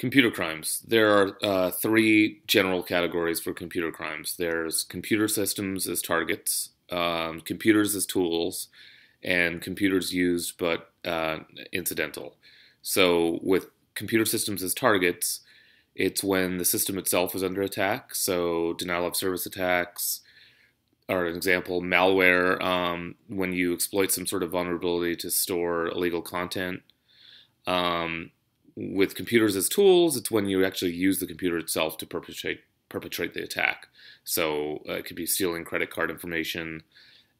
Computer crimes. There are uh, three general categories for computer crimes. There's computer systems as targets, um, computers as tools, and computers used but uh, incidental. So with computer systems as targets, it's when the system itself is under attack. So denial of service attacks are an example. Malware, um, when you exploit some sort of vulnerability to store illegal content. Um, with computers as tools, it's when you actually use the computer itself to perpetrate perpetrate the attack. So uh, it could be stealing credit card information.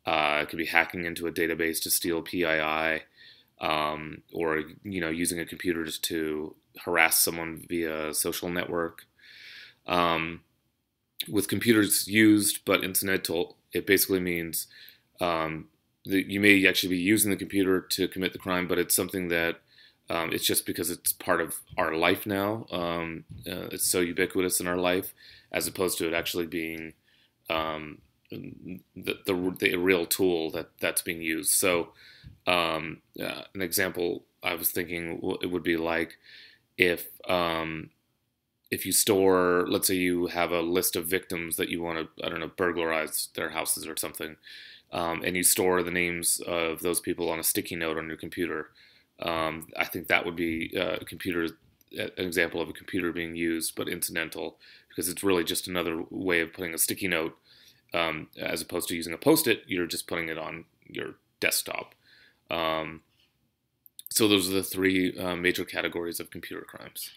Uh, it could be hacking into a database to steal PII, um, or you know using a computer to harass someone via social network. Um, with computers used but incidental, it basically means um, that you may actually be using the computer to commit the crime, but it's something that um, it's just because it's part of our life now. Um, uh, it's so ubiquitous in our life, as opposed to it actually being um, the, the, the real tool that that's being used. So, um, uh, an example I was thinking it would be like if um, if you store, let's say you have a list of victims that you want to, I don't know, burglarize their houses or something, um, and you store the names of those people on a sticky note on your computer um, I think that would be uh, a computer, an example of a computer being used, but incidental, because it's really just another way of putting a sticky note, um, as opposed to using a post-it. You're just putting it on your desktop. Um, so those are the three uh, major categories of computer crimes.